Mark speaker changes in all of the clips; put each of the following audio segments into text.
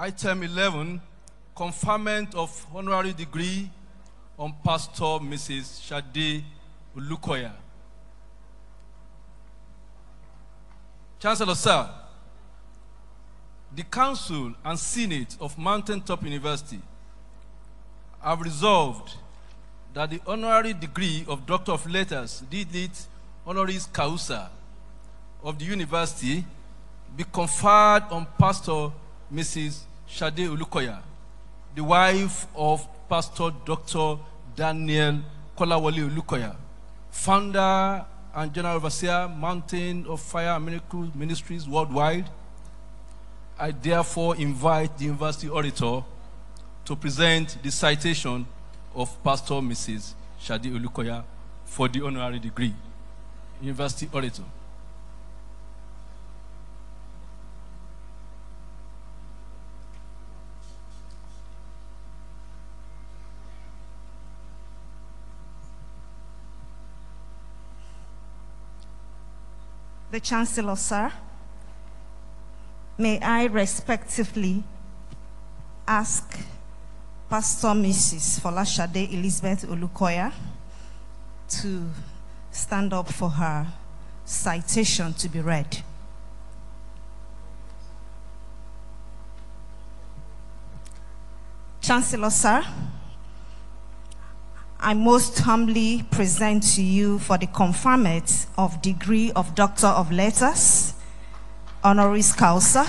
Speaker 1: Item 11, conferment of honorary degree on Pastor Mrs. Shade Olukoya. Chancellor, sir, the Council and Senate of Mountaintop University have resolved that the honorary degree of Doctor of Letters, D.Lit. honoris causa, of the university be conferred on Pastor Mrs. Shade Olukoya, the wife of Pastor Dr. Daniel Kolawole Olukoya, founder and general overseer, Mountain of Fire and Miracle Ministries worldwide. I therefore invite the university auditor to present the citation of Pastor Mrs. Shade Olukoya for the honorary degree. University auditor.
Speaker 2: The Chancellor, sir, may I respectively ask Pastor Mrs. Folashade Elizabeth Olukoya to stand up for her citation to be read. Chancellor, sir, I most humbly present to you for the conferment of degree of Doctor of Letters, honoris causa,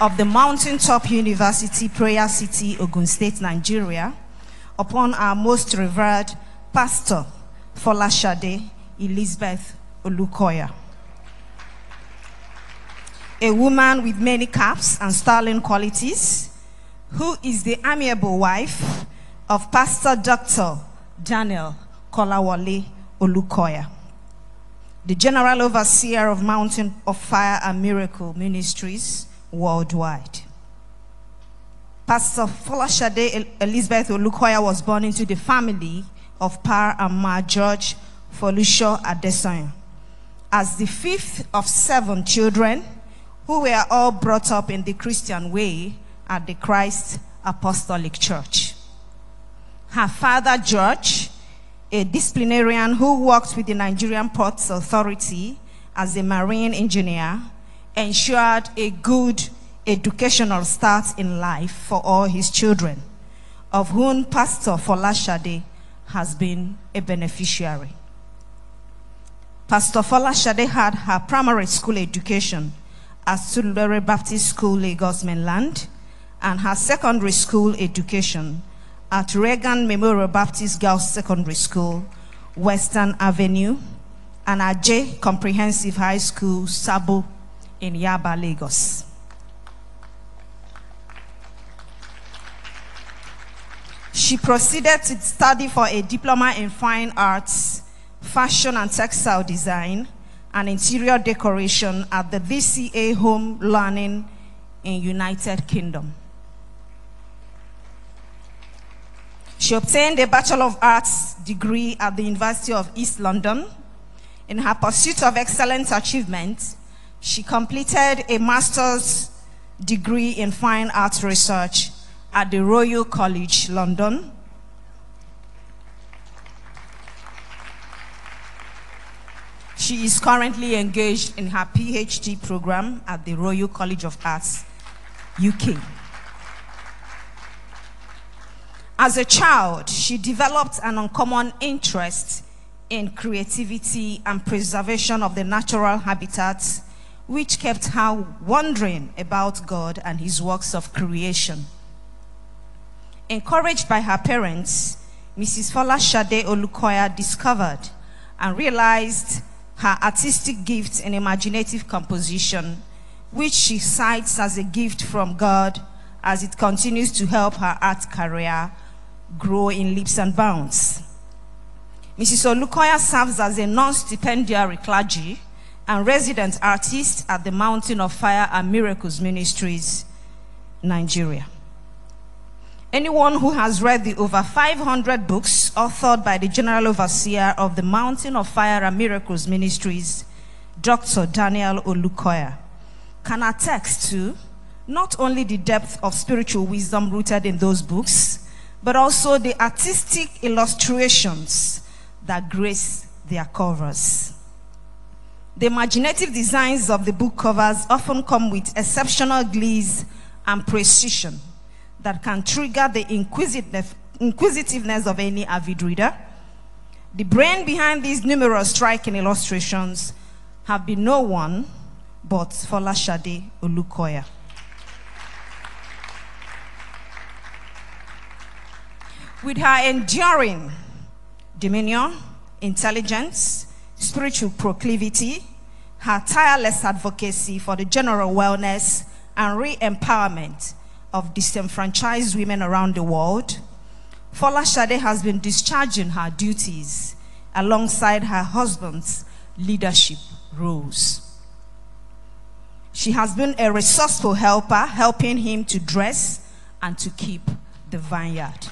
Speaker 2: of the Mountaintop University, Prayer City, Ogun State, Nigeria, upon our most revered pastor, Folashade Elizabeth Olukoya. A woman with many caps and sterling qualities, who is the amiable wife of Pastor Dr. Daniel Kolawole Olukoya, the General Overseer of Mountain of Fire and Miracle Ministries worldwide. Pastor Folashade Elizabeth Olukoya was born into the family of Pa and Ma George Folusho Adesanya as the fifth of seven children who were all brought up in the Christian way at the Christ Apostolic Church. Her father, George, a disciplinarian who worked with the Nigerian Ports Authority as a marine engineer, ensured a good educational start in life for all his children, of whom Pastor Folashade has been a beneficiary. Pastor Folashade had her primary school education at Surulere Baptist School, Lagos Mainland, and her secondary school education at Reagan Memorial Baptist Girls Secondary School, Western Avenue, and at J Comprehensive High School, Sabo, in Yaba, Lagos. She proceeded to study for a diploma in fine arts, fashion and textile design, and interior decoration at the VCA Home Learning in United Kingdom. She obtained a Bachelor of Arts degree at the University of East London. In her pursuit of excellent achievement, she completed a master's degree in fine arts research at the Royal College, London. She is currently engaged in her PhD program at the Royal College of Arts, UK. As a child, she developed an uncommon interest in creativity and preservation of the natural habitats, which kept her wondering about God and his works of creation. Encouraged by her parents, Mrs. Fola Shade Olukoya discovered and realized her artistic gift in imaginative composition, which she cites as a gift from God as it continues to help her art career grow in leaps and bounds. Mrs. Olukoya serves as a non-stipendiary clergy and resident artist at the Mountain of Fire and Miracles Ministries, Nigeria. Anyone who has read the over 500 books authored by the General Overseer of the Mountain of Fire and Miracles Ministries, Dr. Daniel Olukoya, can attest to not only the depth of spiritual wisdom rooted in those books, but also the artistic illustrations that grace their covers. The imaginative designs of the book covers often come with exceptional glaze and precision that can trigger the inquisitiveness of any avid reader. The brain behind these numerous striking illustrations have been no one but Folashade Olukoya. With her enduring dominion, intelligence, spiritual proclivity, her tireless advocacy for the general wellness and re empowerment of disenfranchised women around the world, Fola Shade has been discharging her duties alongside her husband's leadership roles. She has been a resourceful helper, helping him to dress and to keep the vineyard.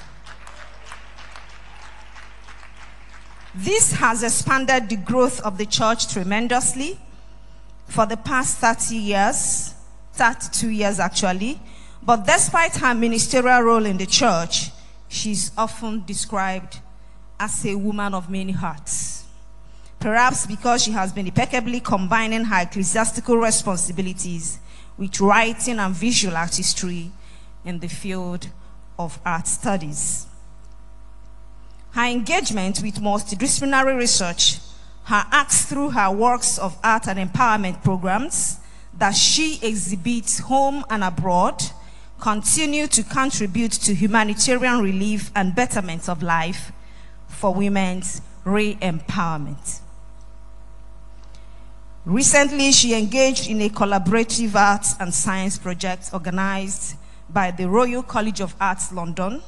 Speaker 2: This has expanded the growth of the church tremendously for the past 30 years, 32 years actually. But despite her ministerial role in the church, she's often described as a woman of many hearts. Perhaps because she has been impeccably combining her ecclesiastical responsibilities with writing and visual artistry in the field of art studies. Her engagement with multidisciplinary research, her acts through her works of art and empowerment programs that she exhibits home and abroad continue to contribute to humanitarian relief and betterment of life for women's re-empowerment. Recently, she engaged in a collaborative arts and science project organized by the Royal College of Arts London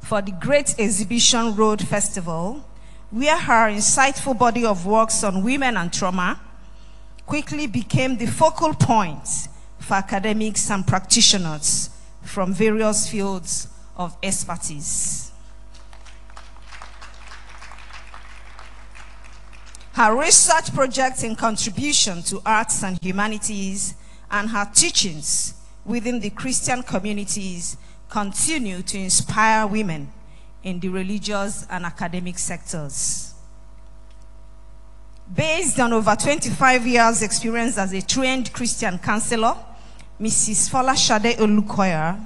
Speaker 2: for the Great Exhibition Road Festival, where her insightful body of works on women and trauma quickly became the focal point for academics and practitioners from various fields of expertise. Her research projects and contribution to arts and humanities and her teachings within the Christian communities continue to inspire women in the religious and academic sectors. Based on over 25 years' experience as a trained Christian counselor, Mrs. Fola Shade Olukoya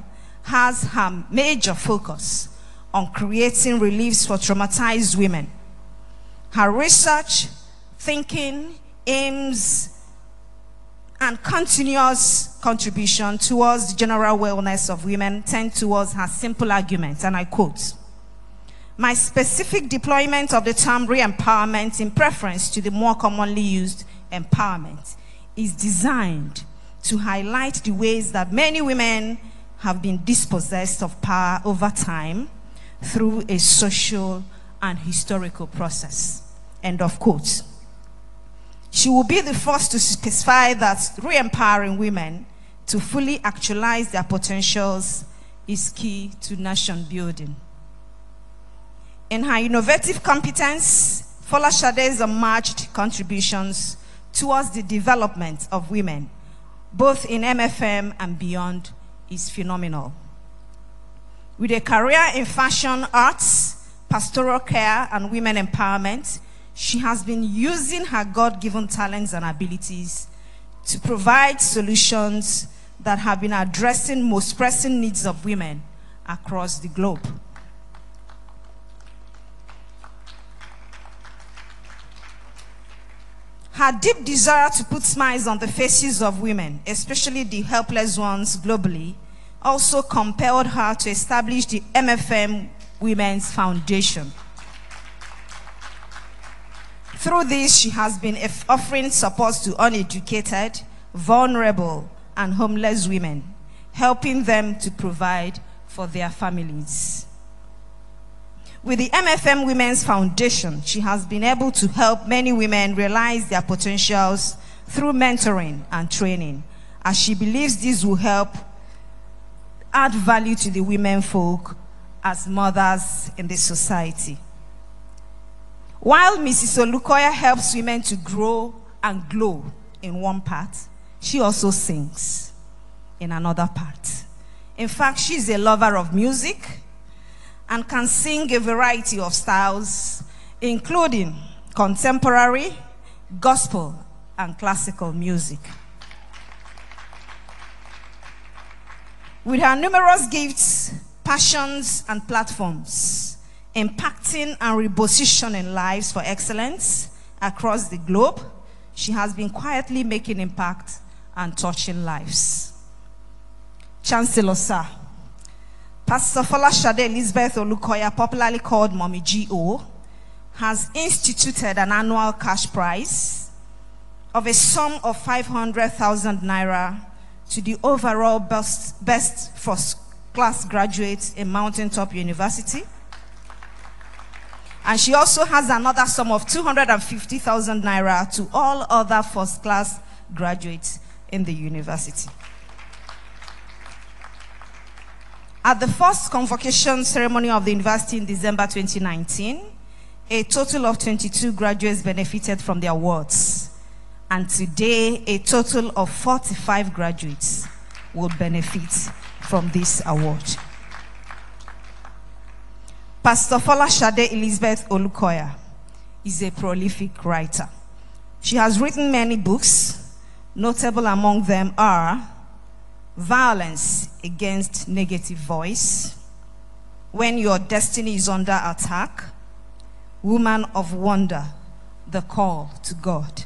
Speaker 2: has her major focus on creating reliefs for traumatized women. Her research, thinking, aims and continuous contribution towards the general wellness of women tend towards her simple argument, and I quote, my specific deployment of the term re-empowerment in preference to the more commonly used empowerment is designed to highlight the ways that many women have been dispossessed of power over time through a social and historical process. End of quote. She will be the first to specify that re empowering women to fully actualize their potentials is key to nation building. In her innovative competence, Fola Shade's unmatched contributions towards the development of women, both in MFM and beyond, is phenomenal. With a career in fashion arts, pastoral care, and women empowerment, she has been using her God given talents and abilities to provide solutions that have been addressing most pressing needs of women across the globe. Her deep desire to put smiles on the faces of women, especially the helpless ones globally, also compelled her to establish the MFM Women's Foundation. Through this, she has been offering support to uneducated, vulnerable, and homeless women, helping them to provide for their families. With the MFM Women's Foundation, she has been able to help many women realize their potentials through mentoring and training, as she believes this will help add value to the women folk as mothers in the society. While Mrs. Olukoya helps women to grow and glow in one part, she also sings.
Speaker 3: in another part. In fact, she's a lover of music and can sing a variety of styles, including contemporary, gospel, and classical music. With her numerous gifts, passions, and platforms, impacting and repositioning lives for excellence across the globe, she has been quietly making impact and touching lives. Chancellor Sir, Pastor Folashade Elizabeth Olukoya, popularly called Mommy G.O., has instituted an annual cash prize of a sum of 500,000 naira to the overall best, best first class graduate in Mountaintop University. And she also has another sum of 250,000 naira to all other first class graduates in the university. At the first convocation ceremony of the university in December 2019, a total of 22 graduates benefited from the awards. And today, a total of 45 graduates will benefit from this award. Pastor Fola Shade Elizabeth Olukoya is a prolific writer. She has written many books. Notable among them are Violence Against Negative Voice, When Your Destiny is Under Attack, Woman of Wonder, The Call to God,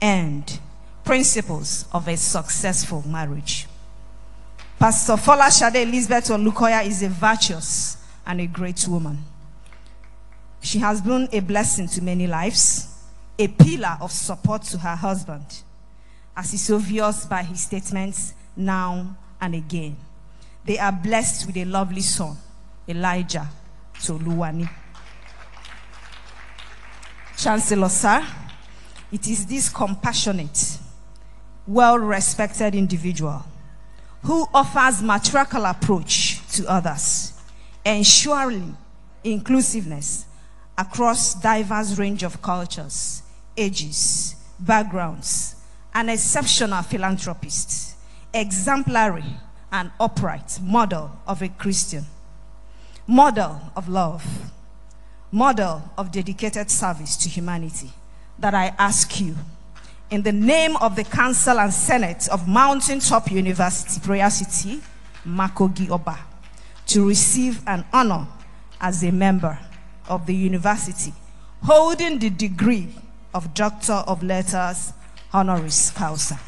Speaker 3: and Principles of a Successful Marriage. Pastor Fola Shade Elizabeth Olukoya is a virtuous and a great woman. She has been a blessing to many lives, a pillar of support to her husband, as is obvious by his statements now and again. They are blessed with a lovely son, Elijah Toluwani. Chancellor, sir, it is this compassionate, well respected individual who offers matriarchal approach to others, ensuring inclusiveness across diverse range of cultures, ages, backgrounds, an exceptional philanthropist, exemplary and upright model of a Christian, model of love, model of dedicated service to humanity, that I ask you in the name of the Council and Senate of Mountaintop University, Prayer City, Makogi Oba, to receive an honor as a member of the university, holding the degree of Doctor of Letters honoris causa.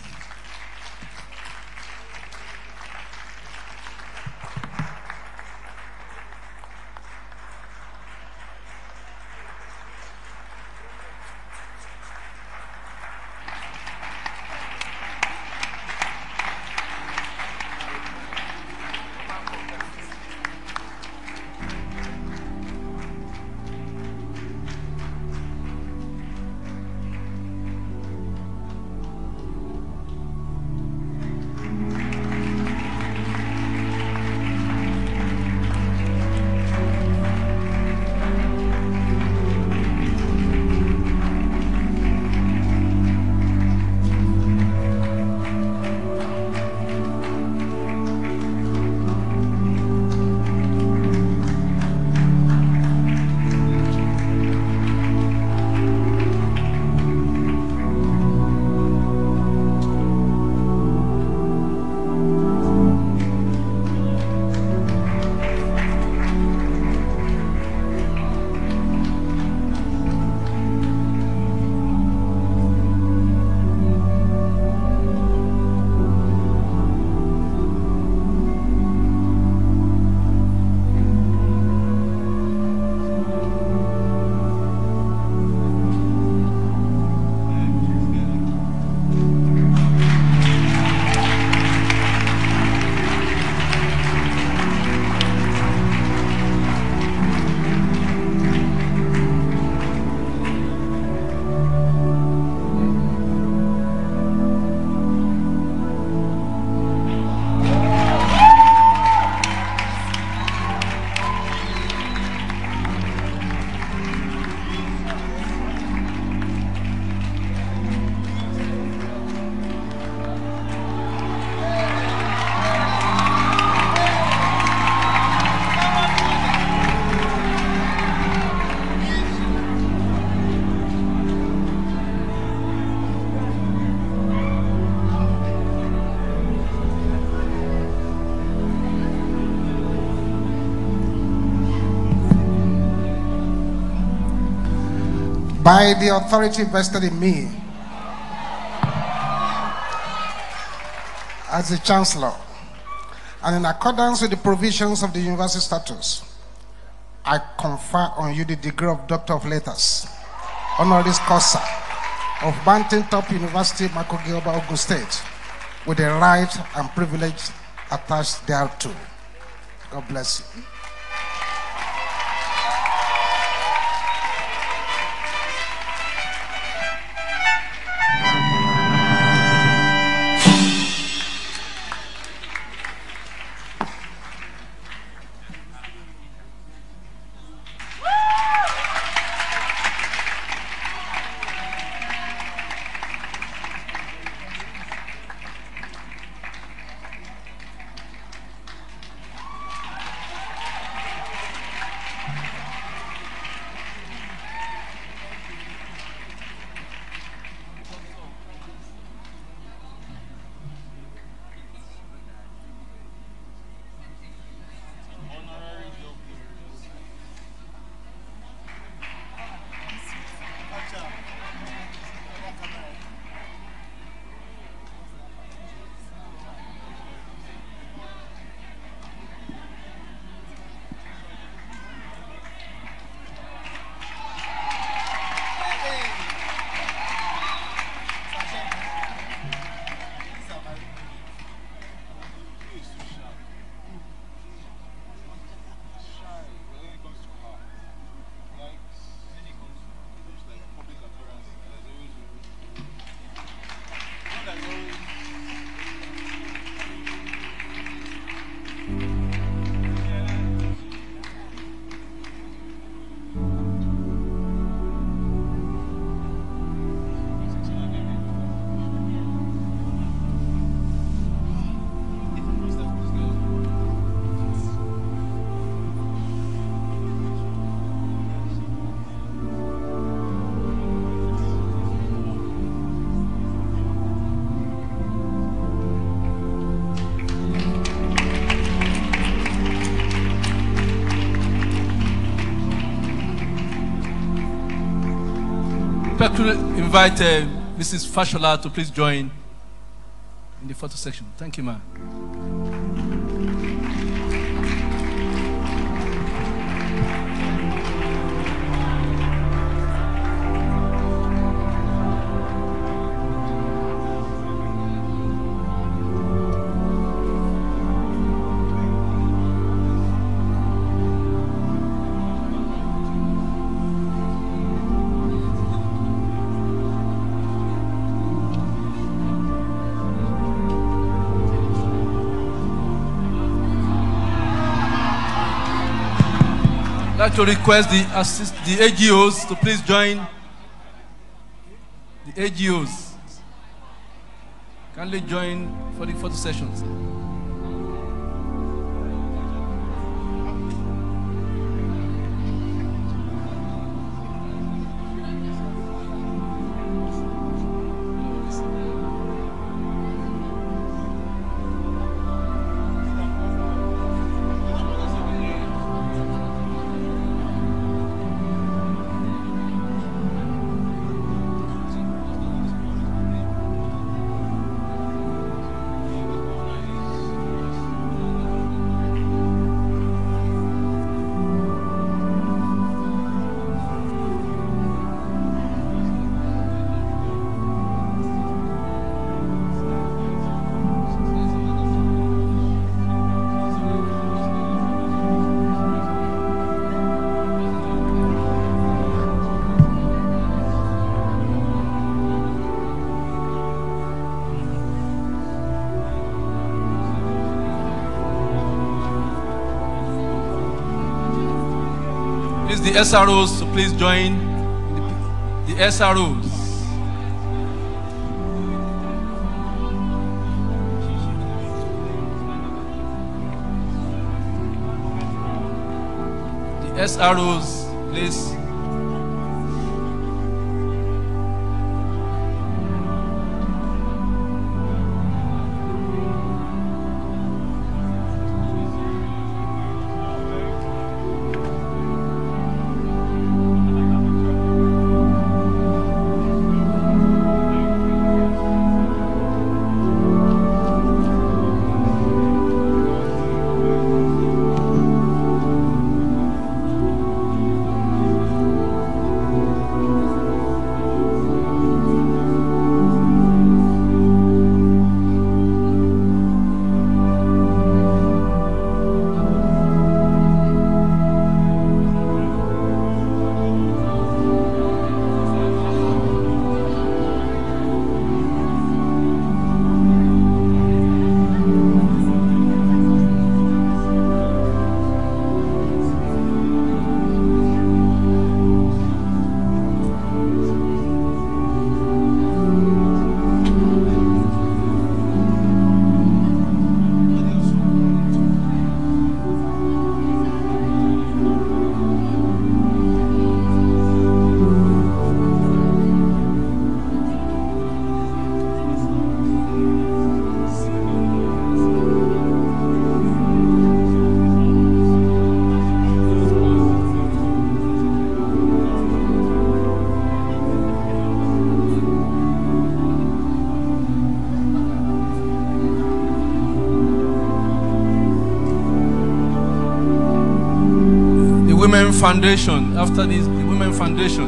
Speaker 4: By the authority vested in me as the Chancellor, and in accordance with the provisions of the University Statutes, I confer on you the degree of Doctor of Letters, honoris causa, of Mountaintop University, Makogi Oba, Ogun State, with the right and privilege attached thereto. God bless you.
Speaker 1: Respectfully invite uh, Mrs. Fashola to please join in the photo section. Thank you, ma'am. Like to request the assist, the AGOs to please join the AGOs. Kindly join for the photo sessions. Please, the SROs so please join the, the SROs. The SROs, please. Foundation. After this, the women foundation.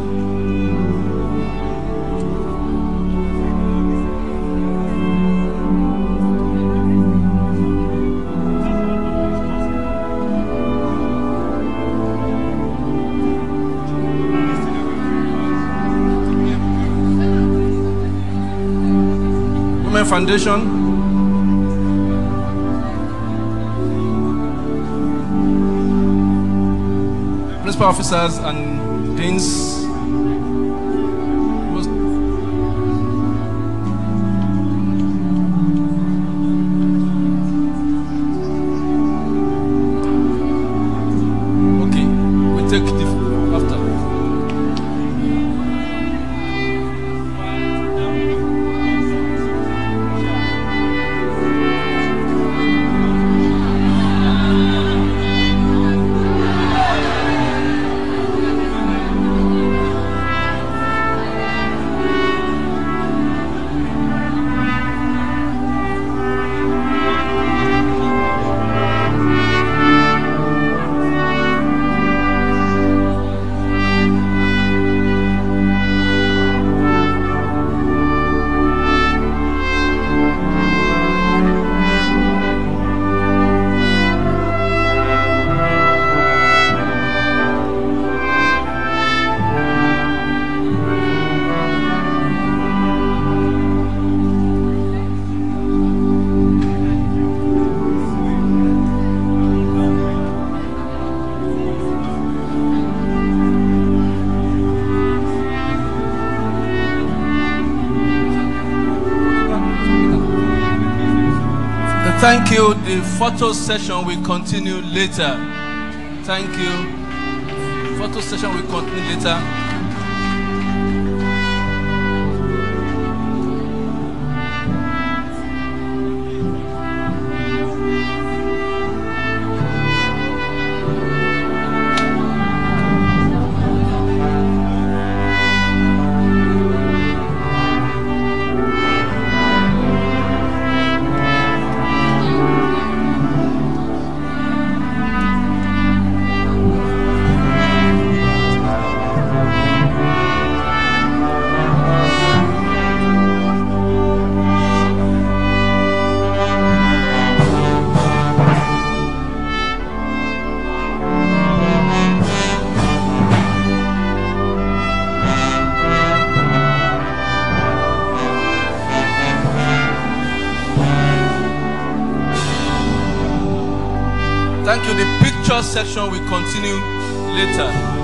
Speaker 1: Women Foundation. Principal officers and deans. Thank you. The photo session will continue later. Thank you. Photo session will continue later. Section will continue later.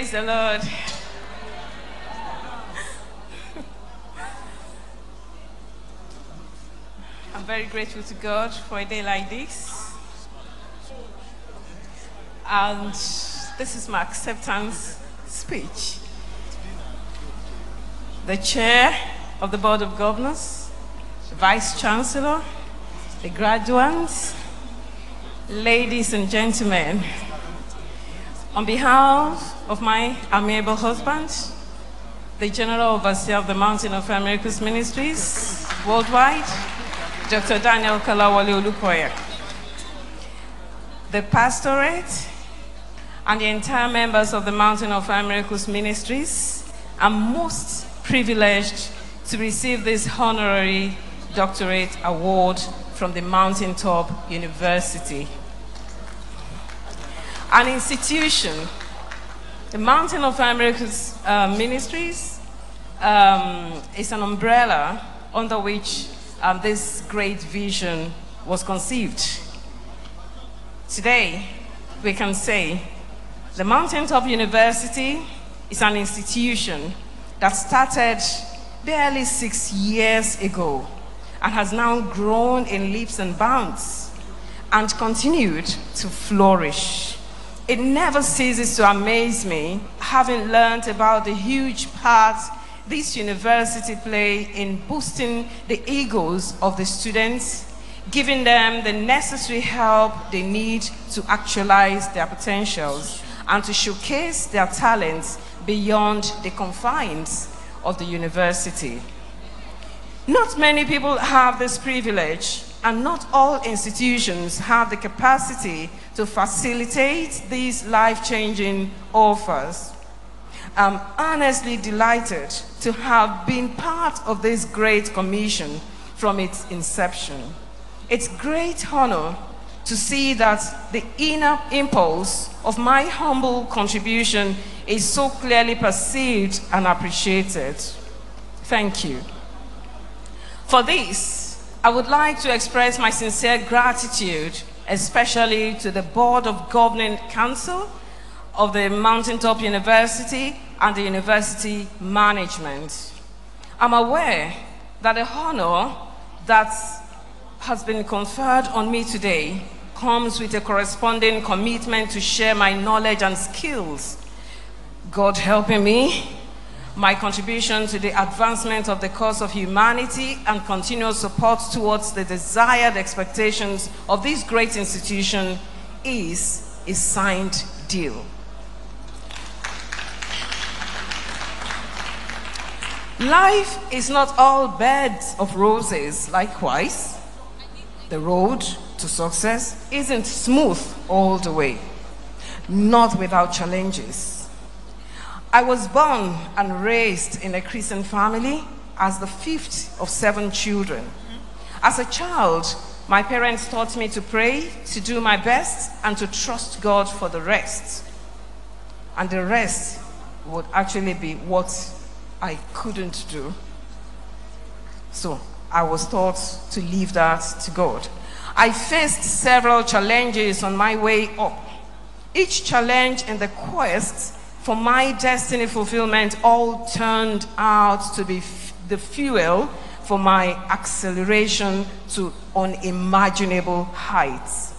Speaker 2: Praise the Lord. I'm very grateful to God for a day like this. And this is my acceptance speech. The chair of the Board of Governors, the Vice Chancellor, the graduates, ladies and gentlemen, on behalf of my amiable husband, the General Overseer of the Mountain of Miracles Ministries worldwide, Dr. Daniel Kolawole Olukoya, the pastorate, and the entire members of the Mountain of Miracles Ministries, I'm most privileged to receive this honorary doctorate award from the Mountaintop University. An institution, the Mountain of Miracles uh, Ministries, um, is an umbrella under which um, this great vision was conceived. Today, we can say the Mountaintop University is an institution that started barely six years ago and has now grown in leaps and bounds and continued to flourish. It never ceases to amaze me, having learned about the huge part this university play in boosting the egos of the students, giving them the necessary help they need to actualize their potentials and to showcase their talents beyond the confines of the university. Not many people have this privilege, and not all institutions have the capacity to facilitate these life changing offers. I'm honestly delighted to have been part of this great commission from its inception. It's great honor to see that the inner impulse of my humble contribution is so clearly perceived and appreciated. Thank you. For this, I would like to express my sincere gratitude, especially to the Board of Governing Council of the Mountaintop University and the University Management. I'm aware that the honor that has been conferred on me today comes with a corresponding commitment to share my knowledge and skills. God helping me, my contribution to the advancement of the cause of humanity and continual support towards the desired expectations of this great institution is a signed deal. Life is not all beds of roses, likewise. The road to success isn't smooth all the way, not without challenges. I was born and raised in a Christian family as the fifth of seven children. As a child, my parents taught me to pray, to do my best, and to trust God for the rest. And the rest would actually be what I couldn't do. So I was taught to leave that to God. I faced several challenges on my way up. Each challenge in the quest for my destiny fulfillment all turned out to be the fuel for my acceleration to unimaginable heights.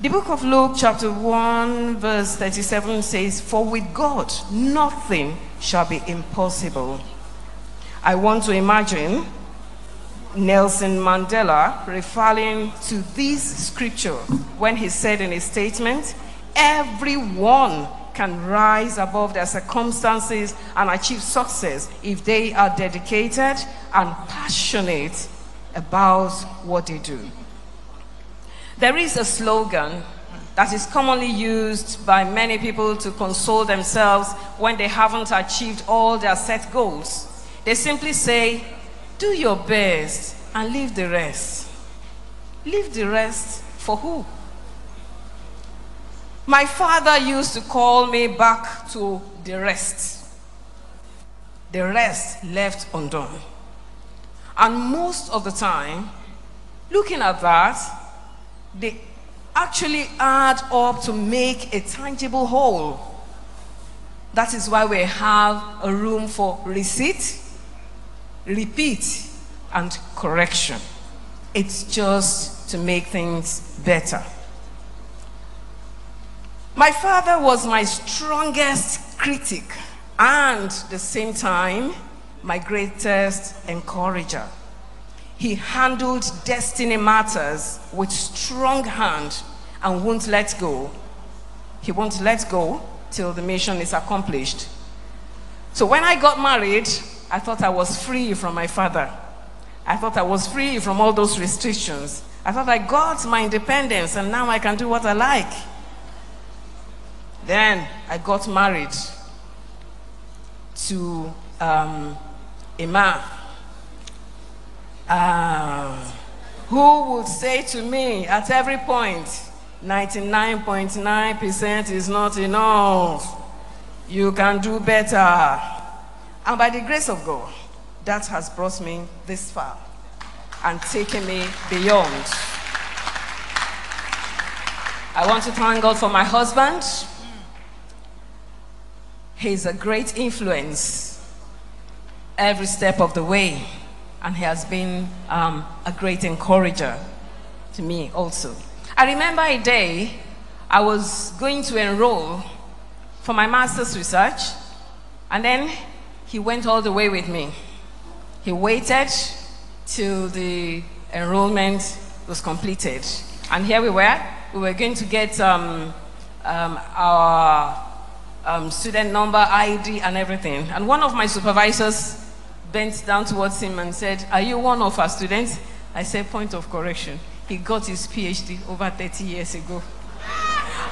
Speaker 2: The book of Luke, chapter 1, verse 37 says, For with God nothing shall be impossible. I want to imagine Nelson Mandela referring to this scripture when he said in his statement, Everyone can rise above their circumstances and achieve success if they are dedicated and passionate about what they do. There is a slogan that is commonly used by many people to console themselves when they haven't achieved all their set goals. They simply say, Do your best and leave the rest. Leave the rest for who? My father used to call me back to the rest. The rest left undone. And most of the time, looking at that, they actually add up to make a tangible whole. That is why we have a room for receipt, repeat, and correction. It's just to make things better. My father was my strongest critic and, at the same time, my greatest encourager. He handled destiny matters with strong hand and won't let go. He won't let go till the mission is accomplished. So when I got married, I thought I was free from my father. I thought I was free from all those restrictions. I thought I got my independence and now I can do what I like. Then I got married to um, a man. Uh, who would say to me at every point, 99.9% is not enough. You can do better. And by the grace of God, that has brought me this far and taken me beyond. I want to thank God for my husband. He's a great influence every step of the way, and he has been um, a great encourager to me also. I remember a day I was going to enroll for my master's research, and then he went all the way with me. He waited till the enrollment was completed, and here we were. We were going to get um, um, our um, student number, ID, and everything. And one of my supervisors bent down towards him and said, Are you one of our students? I said, Point of correction. He got his PhD over 30 years ago.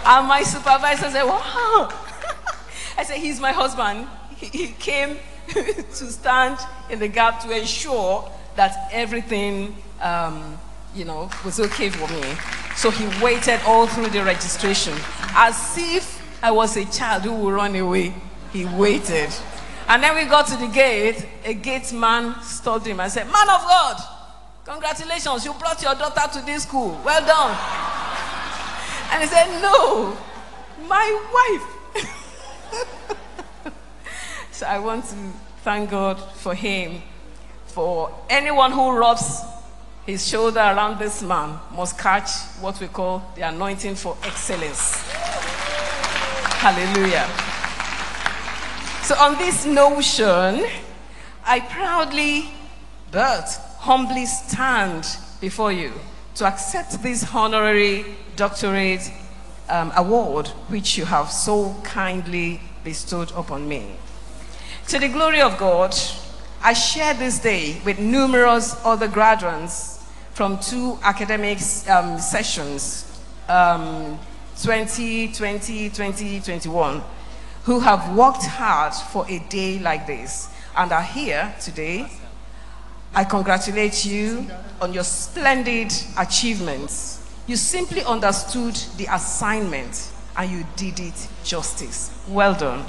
Speaker 2: And my supervisor said, Wow. I said, He's my husband. He, he came to stand in the gap to ensure that everything, um, you know, was okay for me. So he waited all through the registration as if I was a child who would run away. He waited. And then we got to the gate. A gate man stopped him and said, Man of God, congratulations, you brought your daughter to this school. Well done. And he said, No, my wife. so I want to thank God for him. For anyone who rubs his shoulder around this man must catch what we call the anointing for excellence. Hallelujah. So, on this notion, I proudly but humbly stand before you to accept this honorary doctorate um, award which you have so kindly bestowed upon me. To the glory of God, I share this day with numerous other graduates from two academic um, sessions, um, 2020, 2021, who have worked hard for a day like this and are here today. I congratulate you on your splendid achievements. You simply understood the assignment and you did it justice. Well done.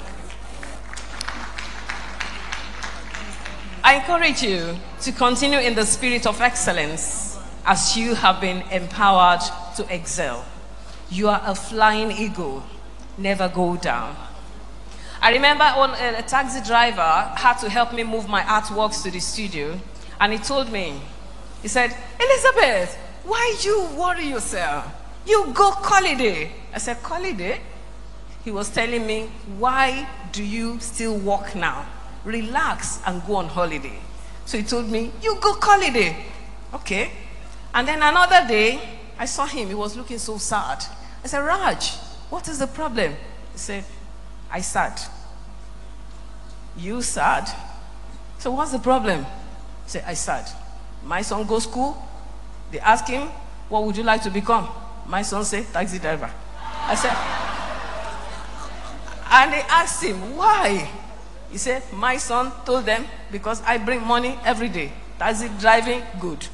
Speaker 2: I encourage you to continue in the spirit of excellence as you have been empowered to excel. You are a flying eagle, never go down. I remember when uh, a taxi driver had to help me move my artworks to the studio, and he told me, he said, Elizabeth, why you worry yourself? You go holiday. I said, holiday? He was telling me, why do you still work now? Relax and go on holiday. So he told me, you go holiday. Okay. And then another day, I saw him. He was looking so sad. I said, Raj, what is the problem? He said, I sad. You sad? So what's the problem? He said, I sad. My son goes school. They ask him, what would you like to become? My son said, taxi driver. I said, and they asked him, why? He said, my son told them, because I bring money every day. Taxi driving, good.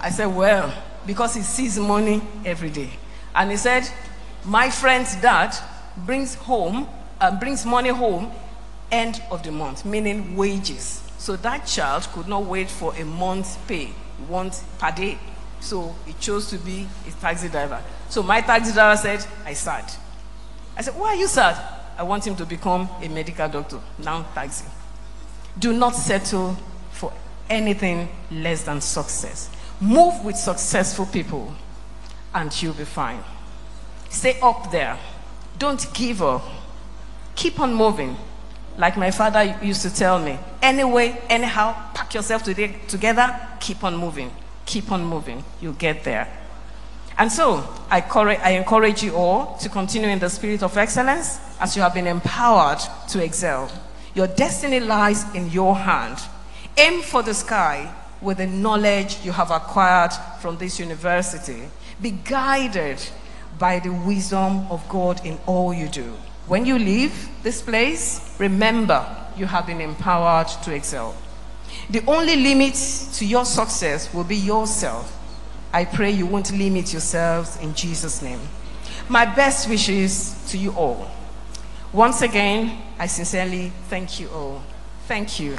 Speaker 2: I said, well, because he sees money every day. And he said, my friend's dad brings home, uh, brings money home end of the month, meaning wages. So that child could not wait for a month's pay, once per day. So he chose to be a taxi driver. So my taxi driver said, I sad. I said, why are you sad? I want him to become a medical doctor, now taxi. Do not settle for anything less than success. Move with successful people, and you'll be fine. Stay up there. Don't give up. Keep on moving. Like my father used to tell me anyway, anyhow, pack yourself together, keep on moving. Keep on moving. You'll get there. And so, I, I encourage you all to continue in the spirit of excellence as you have been empowered to excel. Your destiny lies in your hand. Aim for the sky with the knowledge you have acquired from this university. Be guided by the wisdom of God in all you do. When you leave this place, remember you have been empowered to excel. The only limit to your success will be yourself. I pray you won't limit yourselves in Jesus' name. My best wishes to you all. Once again, I sincerely thank you all. Thank you.